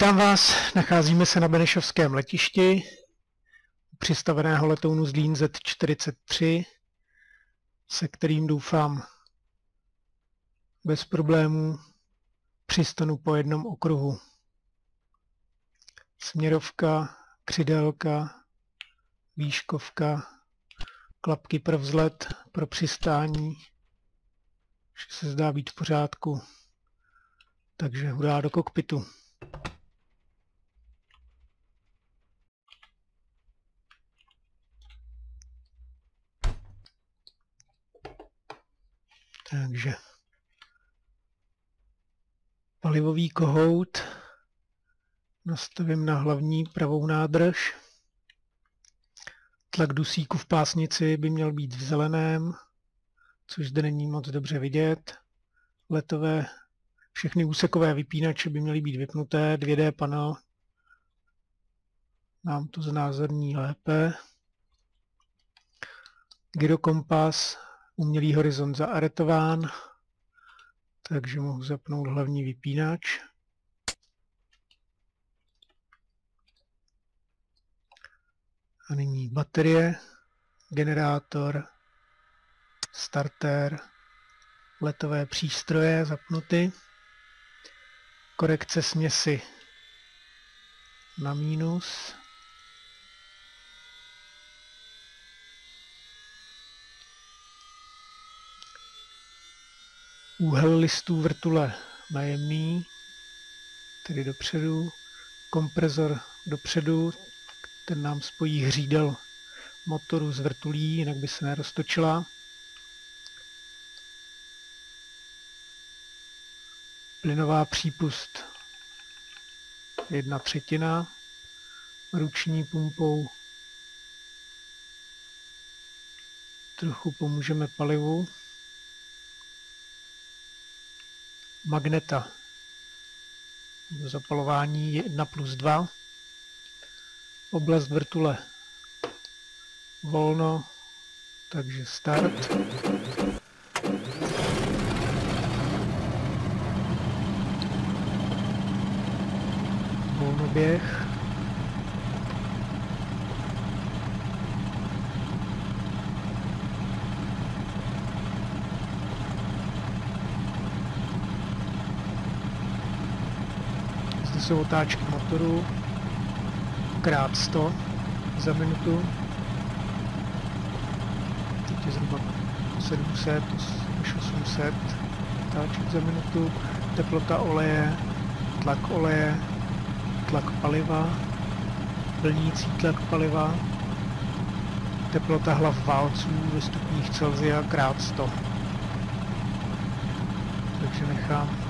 Vítám vás, nacházíme se na Benešovském letišti přistaveného letounu Zlín Z43, se kterým doufám bez problémů přistanu po jednom okruhu. Směrovka, křidelka, výškovka, klapky pro vzlet, pro přistání, vše se zdá být v pořádku. Takže hurá do kokpitu. Takže palivový kohout nastavím na hlavní pravou nádrž. Tlak dusíku v pásnici by měl být v zeleném, což zde není moc dobře vidět. Letové, všechny úsekové vypínače by měly být vypnuté, 2D panel nám to znázorní lépe. Gyrokompas umělý horizont zaaretován, takže mohu zapnout hlavní vypínač. A nyní baterie, generátor, starter, letové přístroje zapnuty, korekce směsi na mínus, úhel listů vrtule najemný, tedy dopředu, kompresor dopředu, ten nám spojí hřídel motoru z vrtulí, jinak by se neroztočila. Plynová přípust jedna třetina, ruční pumpou trochu pomůžeme palivu. Magneta. Zapalování 1 plus 2. Oblast vrtule volno, takže start. Volnoběh. Jsou otáčky motoru krát 100 za minutu. Teď je zhruba 700 až 800 otáček za minutu. Teplota oleje, tlak oleje, tlak paliva, plnící tlak paliva, teplota hlav válců ve stupních Celsia krát 100. Takže nechám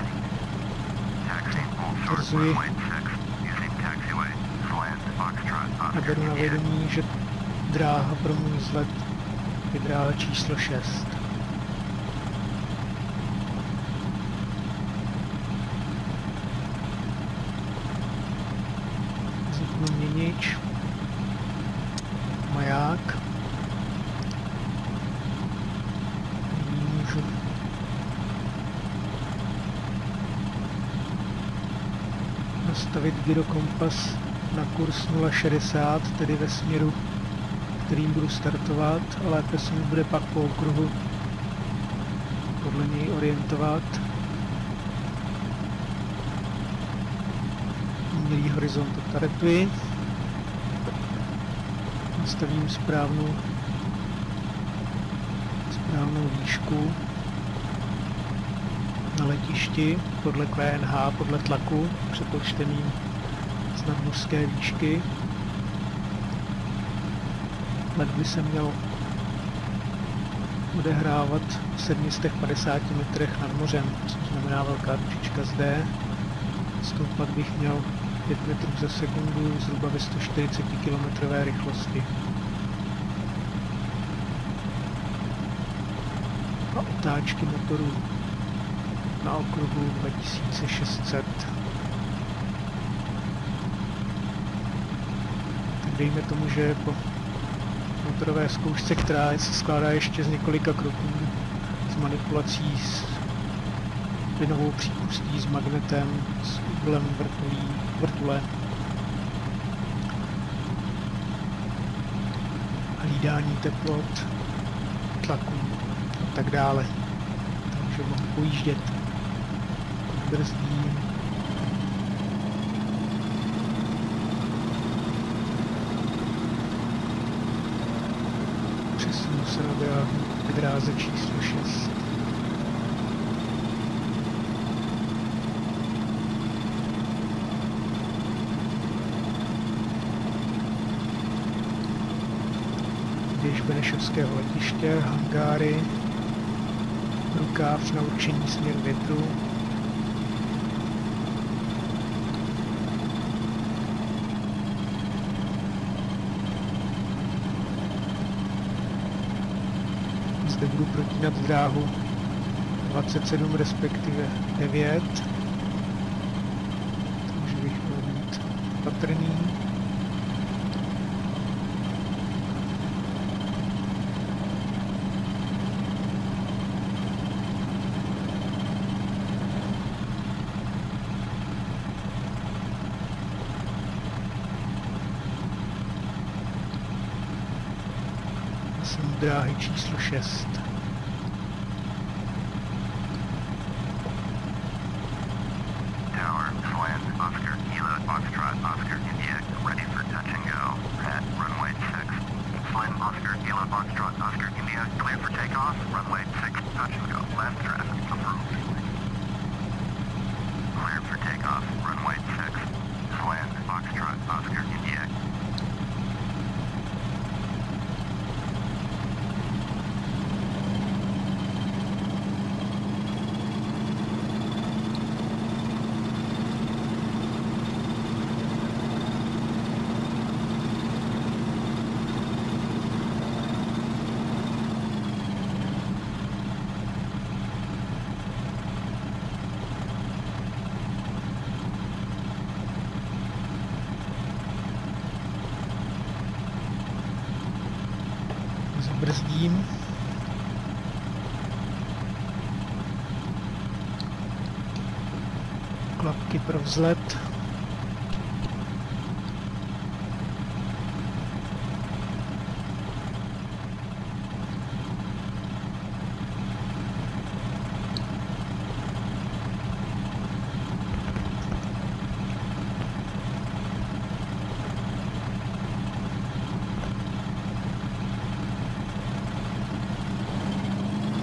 potvrzuji a beru na vědomí, že dráha pro můj vzlet je dráha číslo 6. Zapnu měnič, maják, nastavit gyrokompas na kurz 0,60, tedy ve směru, kterým budu startovat a lépe se mi bude pak po okruhu podle něj orientovat. Umělý horizont taretuji. Nastavím správnou, správnou výšku na letišti podle QNH, podle tlaku přepočteným z nadmořské výšky. Let by se měl odehrávat v 750 metrech nad mořem, což znamená velká ručička zde. Stoupat bych měl 5 metrů za sekundu zhruba ve 140 km rychlosti. A otáčky motoru na okruhu 2600. Tak dejme tomu, že po motorové zkoušce, která se skládá ještě z několika kroků, s manipulací s plynovou přípustí, s magnetem, s úhlem vrtulí, vrtule, hlídání teplot, tlaku a tak dále. Takže mohu pojíždět brzdím. Přesunu se na dráze číslo 6. Běž Benešovského letiště, hangáry, rukáv na určení směr větru, zde budu protínat dráhu 27 respektive 9. Takže bych měl být patrný. Dráhy číslo 6. Zabrzdím. Klapky pro vzlet.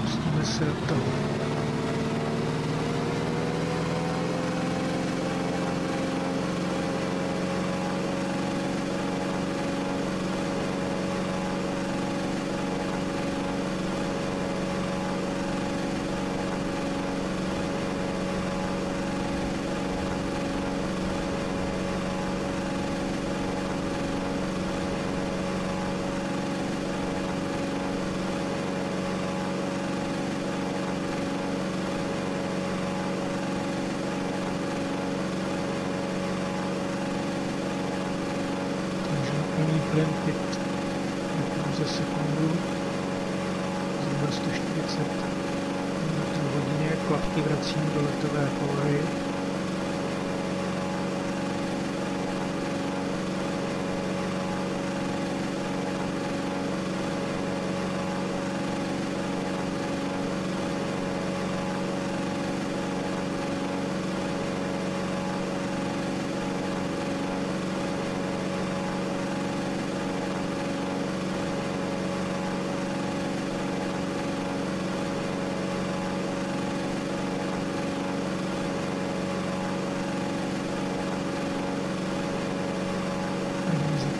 Pustíme se do toho. Takže na plný plyn 5 za sekundu. Zhruba 140 metrů hodině. Klapky vracím do letové polohy.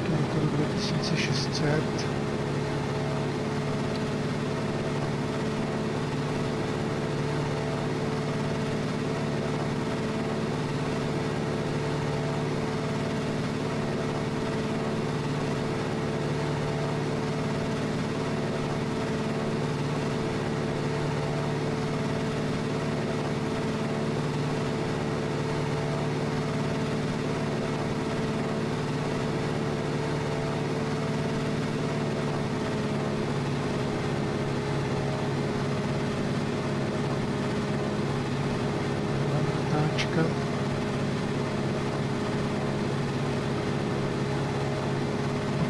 metrů. Táčky motoru 2600. Po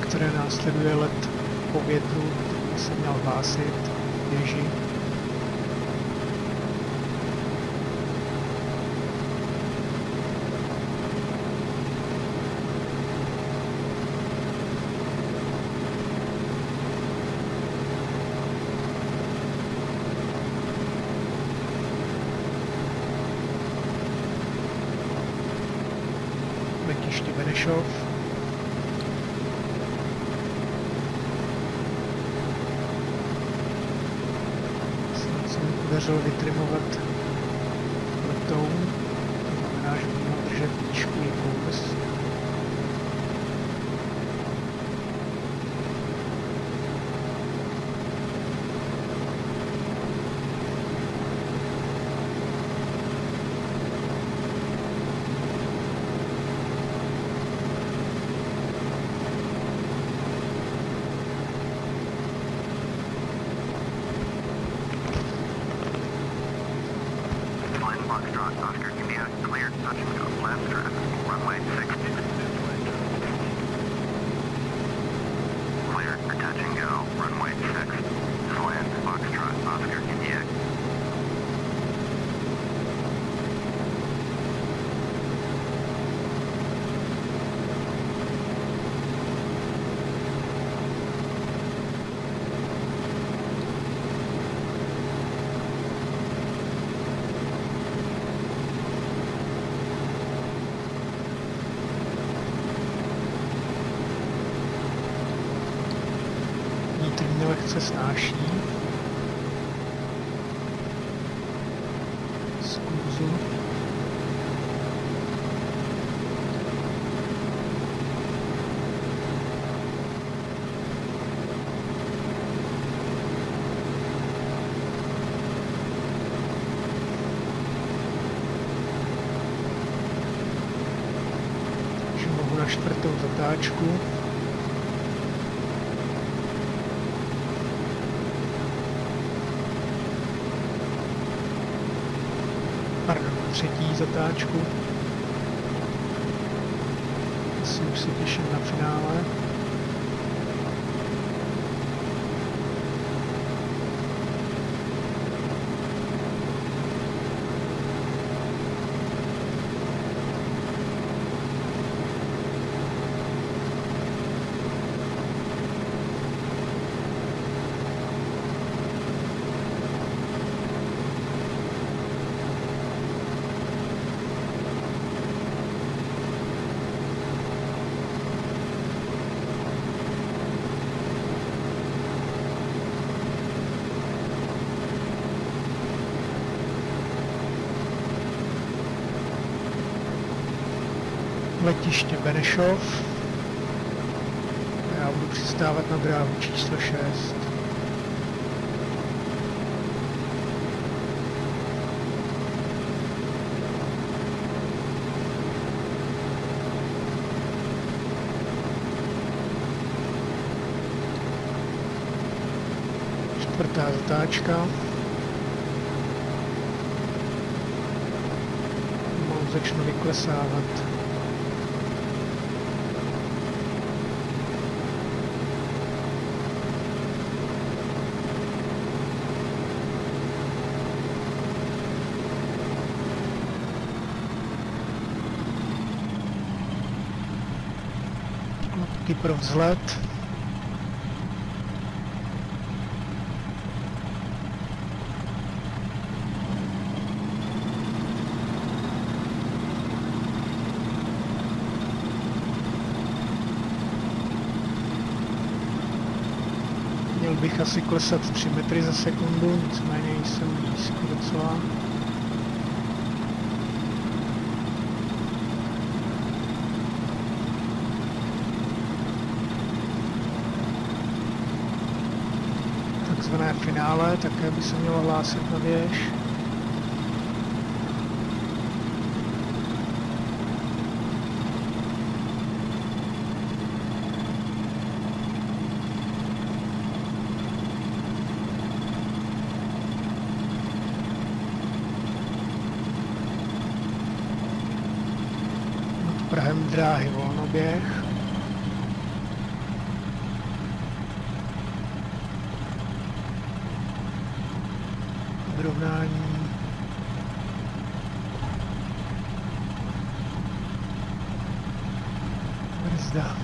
které následuje let po větru, který se měl hlásit, běží. Letiště Benešov. Snad se mi podařilo vytrimovat letoun, to znamená, že měl držet výšku i Foxtrot, Oscar, India, clear, touch and go. Left traffic, runway 6. Clear touch and go, runway 6. Vítr mě lehce snáší. Z kurzu. Takže mohu na čtvrtou zatáčku. Pardon, třetí zatáčku. Asi už se těším na finále. Letiště Benešov. Já budu přistávat na dráhu číslo 6. Čtvrtá zatáčka. Začnu vyklesávat. pro vzhled. Měl bych asi klesat 3 metry za sekundu, nicméně jsem blízko docela. Finále, také by se mělo hlásit na věž. Prahem dráhy volnoběh. Vyrovnání. Brzda.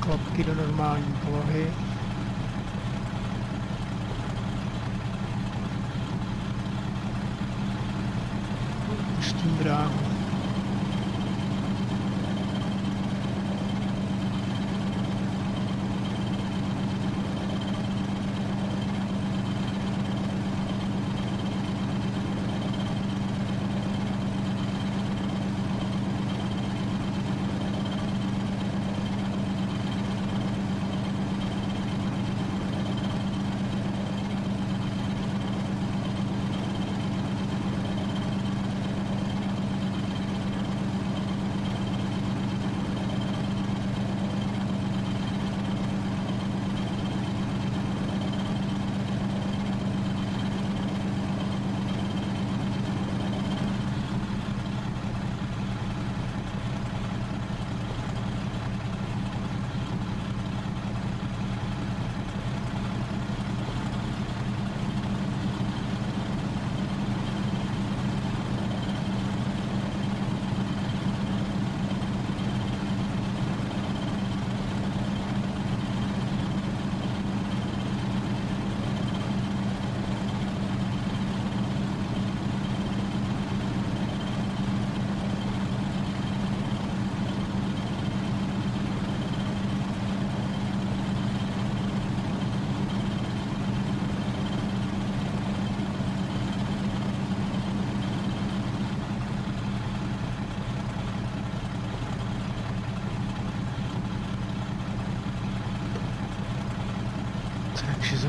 Klopky do normální polohy.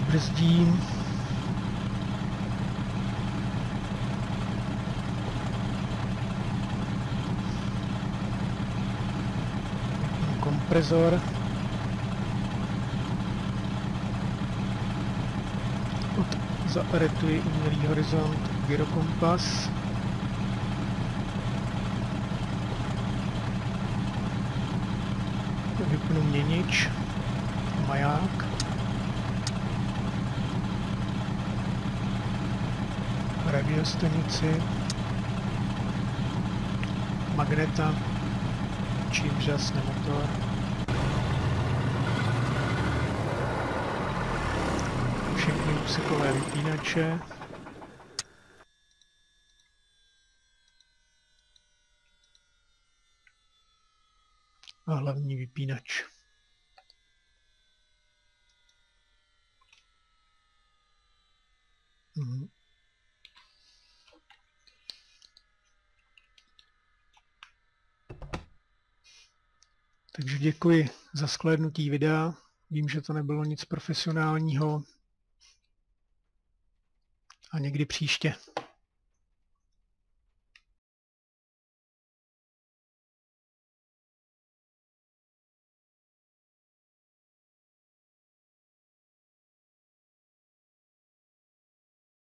Zabrzdím. Kompresor. Od zaaretuji umělý horizont gyrokompas. Vypnu měnič, maják. Radiostanici, magneta, čímž jasne motor. Všechny úsekové vypínače. A hlavní vypínač. Děkuji za shlédnutí videa. Vím, že to nebylo nic profesionálního. A někdy příště.